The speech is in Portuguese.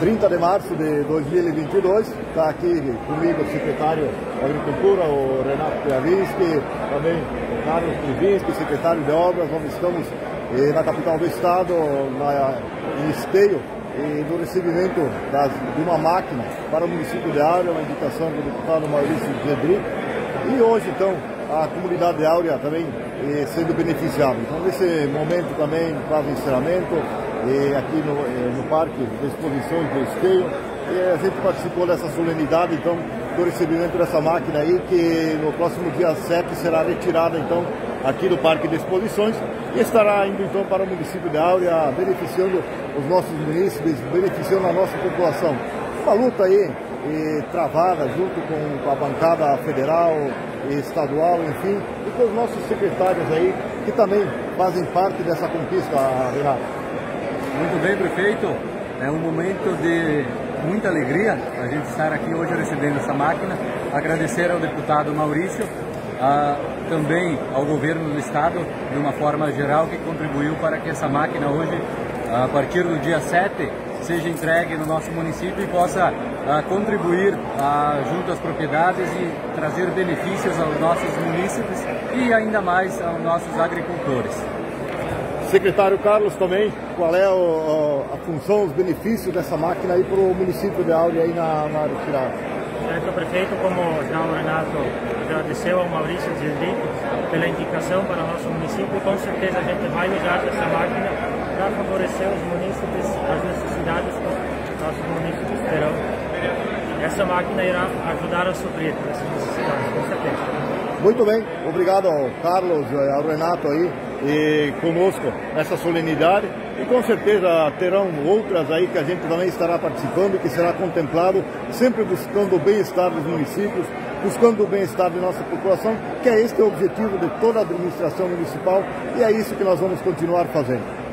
30 de março de 2022. Está aqui comigo o secretário da Agricultura, o Renato Piavinski, também o Carlos Piavinski, secretário de Obras. Nós estamos eh, na capital do estado, na, em Esteio, e no recebimento das, de uma máquina para o município de Áurea, uma indicação do deputado Maurício Zedri. E hoje, então, a comunidade de Áurea também eh, sendo beneficiada. Então, nesse momento também faz o encerramento, aqui no, eh, no Parque de Exposições do Esteio. E a gente participou dessa solenidade, então, do recebimento dessa máquina aí, que no próximo dia 7 será retirada, então, aqui do Parque de Exposições e estará indo, então, para o município de Áurea, beneficiando os nossos munícipes, beneficiando a nossa população. Uma luta aí e, travada junto com a bancada federal, e estadual, enfim, e com os nossos secretários aí, que também fazem parte dessa conquista, Renato. Muito bem, prefeito. É um momento de muita alegria a gente estar aqui hoje recebendo essa máquina. Agradecer ao deputado Maurício, também ao governo do estado, de uma forma geral, que contribuiu para que essa máquina hoje, a partir do dia 7, seja entregue no nosso município e possa contribuir junto às propriedades e trazer benefícios aos nossos munícipes e ainda mais aos nossos agricultores. Secretário Carlos também, qual é o, a função, os benefícios dessa máquina aí para o município de Áurea aí na, na retirada? Certo, prefeito, como já o Renato agradeceu ao Maurício Zedri pela indicação para o nosso município, com certeza a gente vai usar essa máquina para favorecer os municípios, as necessidades que os nossos municípios terão. Essa máquina irá ajudar a suprir essas necessidades, com certeza. Muito bem, obrigado ao Carlos, ao Renato aí e conosco nessa solenidade e com certeza terão outras aí que a gente também estará participando, que será contemplado, sempre buscando o bem-estar dos municípios, buscando o bem-estar de nossa população, que é este o objetivo de toda a administração municipal e é isso que nós vamos continuar fazendo.